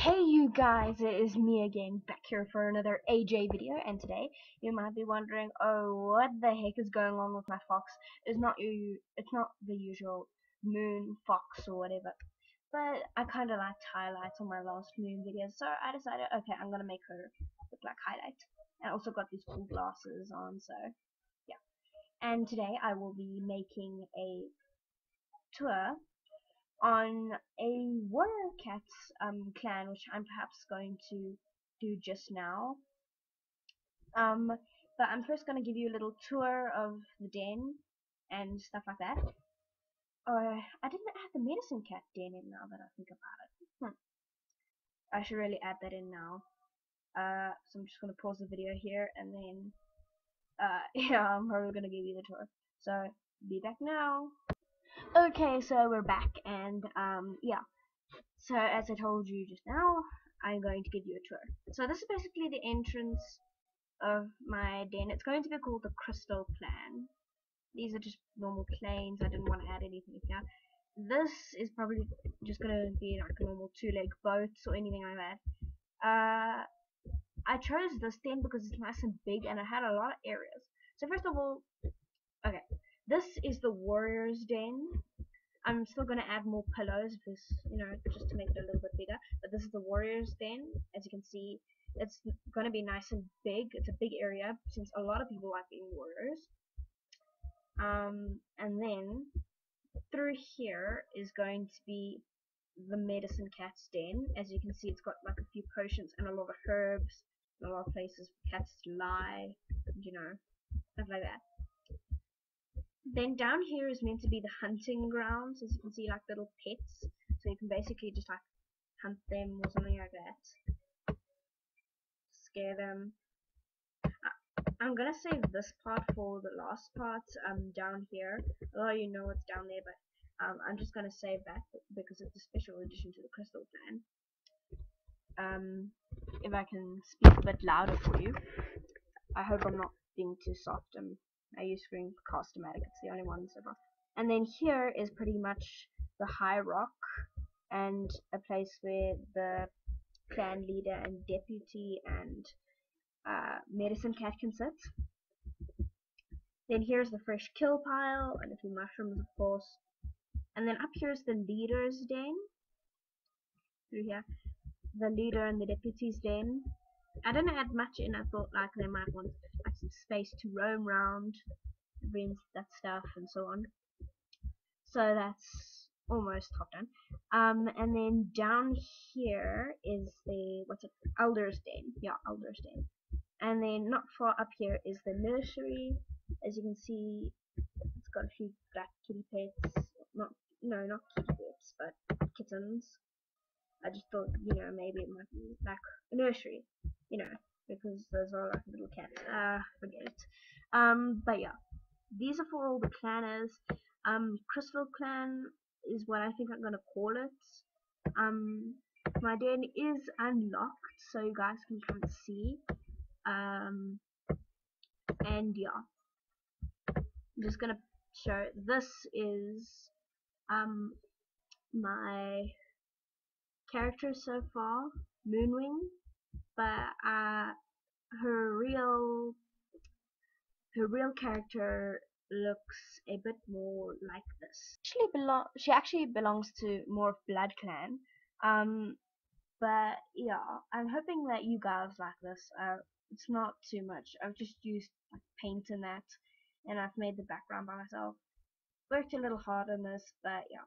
Hey you guys, it is me again, back here for another AJ video, and today you might be wondering, oh, what the heck is going on with my fox? It's not you, it's not the usual moon fox or whatever, but I kinda liked highlights on my last moon video, so I decided, okay, I'm gonna make her look like highlight. I also got these cool glasses on, so, yeah. And today I will be making a tour on a Warrior Cats um, clan, which I'm perhaps going to do just now. Um, but I'm first going to give you a little tour of the den and stuff like that. Uh, I didn't add the medicine cat den in now that I think about it. Hmm. I should really add that in now. Uh, so I'm just going to pause the video here and then, uh, yeah, I'm probably going to give you the tour. So, be back now. Okay, so we're back, and um, yeah. So as I told you just now, I'm going to give you a tour. So this is basically the entrance of my den. It's going to be called the Crystal Clan. These are just normal planes. I didn't want to add anything here. This is probably just going to be like a normal two-leg boat or anything like that. Uh, I chose this den because it's nice and big and it had a lot of areas. So first of all, okay, this is the warrior's den. I'm still going to add more pillows because, you know, just to make it a little bit bigger. But this is the warrior's den. As you can see, it's going to be nice and big. It's a big area since a lot of people like being warriors. Um, and then through here is going to be the medicine cat's den. As you can see, it's got like a few potions and a lot of herbs, and a lot of places for cats to lie, you know, stuff like that. Then down here is meant to be the hunting grounds, as you can see, like little pets. So you can basically just like hunt them or something like that. Scare them. I'm gonna save this part for the last part, um, down here. Although you know what's down there, but um, I'm just gonna save that because it's a special addition to the Crystal Clan. Um, if I can speak a bit louder for you. I hope I'm not being too soft. Um, I use Screencast-O-Matic, it's the only one so far. And then here is pretty much the high rock and a place where the clan leader and deputy and uh, medicine cat can sit. Then here's the fresh kill pile and a few mushrooms of course. And then up here is the leader's den. Through here. The leader and the deputy's den. I didn't add much in, I thought like they might want like some space to roam around, bring that stuff and so on. So that's almost top done. Um, and then down here is the, what's it, Elder's Den. Yeah, Elder's Den. And then not far up here is the nursery. As you can see, it's got a few black kitty pets. Not, no, not kitty pets, but kittens. I just thought, you know, maybe it might be like a nursery you know, because those are like little cats. Ah, uh, forget it. Um, but yeah, these are for all the clanners. Um, Crystal Clan is what I think I'm gonna call it. Um, my den is unlocked, so you guys can come and see. Um, and yeah, I'm just gonna show. This is um my character so far, Moonwing but uh, her real her real character looks a bit more like this. Actually belong she actually belongs to more of Blood Clan. Um but yeah, I'm hoping that you guys like this. Uh it's not too much. I've just used like paint in that and I've made the background by myself. Worked a little hard on this, but yeah.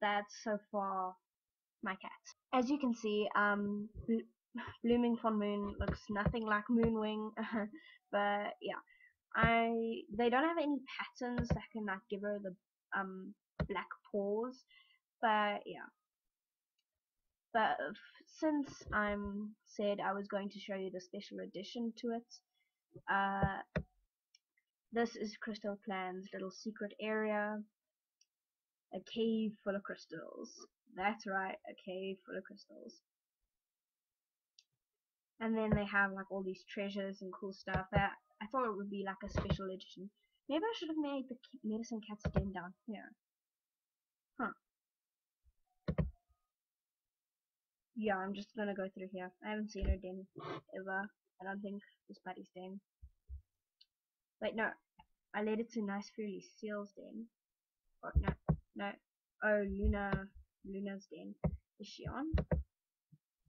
That's so far my cat. As you can see, um Blooming Fon Moon looks nothing like Moonwing, but yeah, I they don't have any patterns that can like give her the um black paws, but yeah. But since I'm said I was going to show you the special edition to it, uh, this is Crystal Clan's little secret area, a cave full of crystals. That's right, a cave full of crystals and then they have like all these treasures and cool stuff that I thought it would be like a special edition. Maybe I should have made the medicine cat's den down here. Huh. yeah, I'm just gonna go through here. I haven't seen her den ever. I don't think this Patty's den. Wait, no. I led it to Nice Fairly Seal's den. Oh, no, no. Oh, Luna, Luna's den. Is she on?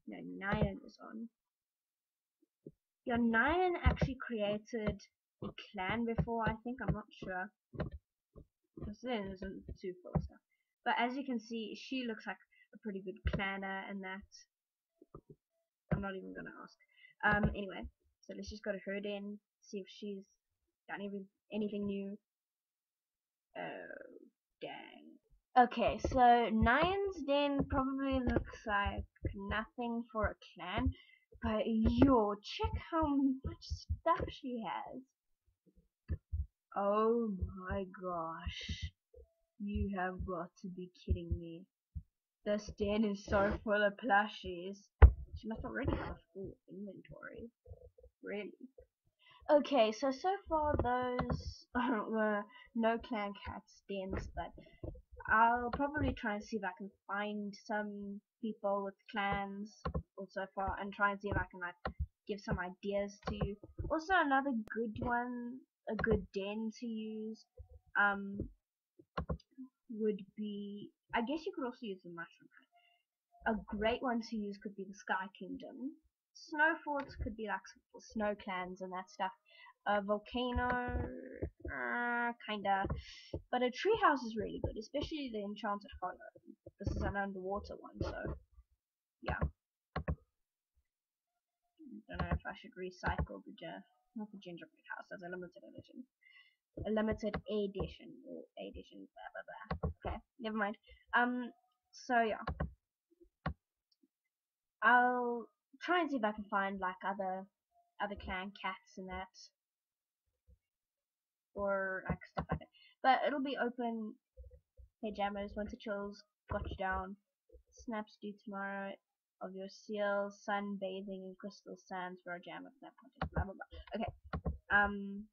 No, Nyan is on. Nyan actually created a clan before, I think. I'm not sure. Because then isn't too full stuff. But as you can see, she looks like a pretty good clanner and that. I'm not even gonna ask. Um, anyway, so let's just go to her den, see if she's done even anything new. Oh, dang. Okay, so Nyan's den probably looks like nothing for a clan, but yo, check how much stuff she has. Oh my gosh. You have got to be kidding me. This den is so full of plushies. She must already have a full inventory. Really? Okay, so so far those were no clan cats dens, but I'll probably try and see if I can find some people with clans so far and try and see if I can like give some ideas to you. Also another good one, a good den to use, um, would be, I guess you could also use the mushroom a great one to use could be the Sky Kingdom. Snow forts could be like snow clans and that stuff. A volcano, uh, kinda. But a treehouse is really good, especially the Enchanted Hollow. This is an underwater one, so yeah. Don't know if I should recycle the not the gingerbread house as a limited edition. A limited edition or edition, blah blah blah. Okay, never mind. Um, so yeah. I'll try and see if I can find like other other clan cats and that or like stuff like that. But it'll be open pajamas, winter chills, got you down, snaps due tomorrow of your seals, sunbathing in crystal sands for a jam of snap contest, blah blah blah. Okay. Um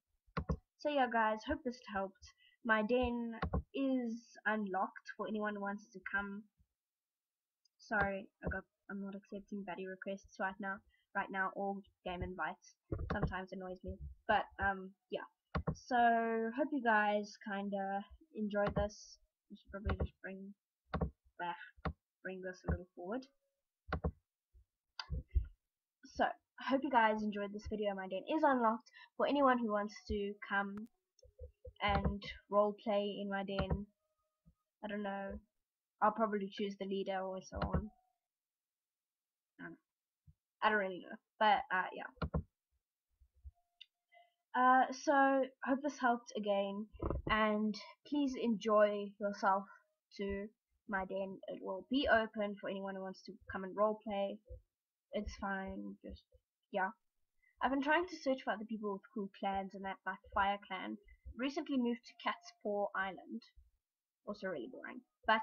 so yeah guys, hope this helped. My den is unlocked for anyone who wants to come. Sorry, I got I'm not accepting buddy requests right now. Right now, all game invites sometimes annoys me. But um, yeah. So hope you guys kinda enjoyed this. I should probably just bring back, bring this a little forward. So I hope you guys enjoyed this video. My den is unlocked for anyone who wants to come and role play in my den. I don't know. I'll probably choose the leader or so on. I don't really know, but uh, yeah. Uh, so hope this helped again, and please enjoy yourself to my den. It will be open for anyone who wants to come and roleplay. It's fine, just yeah. I've been trying to search for other people with cool clans and that, like Fire Clan. Recently moved to Cat's Paw Island. Also really boring. But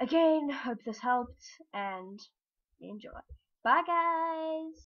again, hope this helped and enjoy. Bye guys!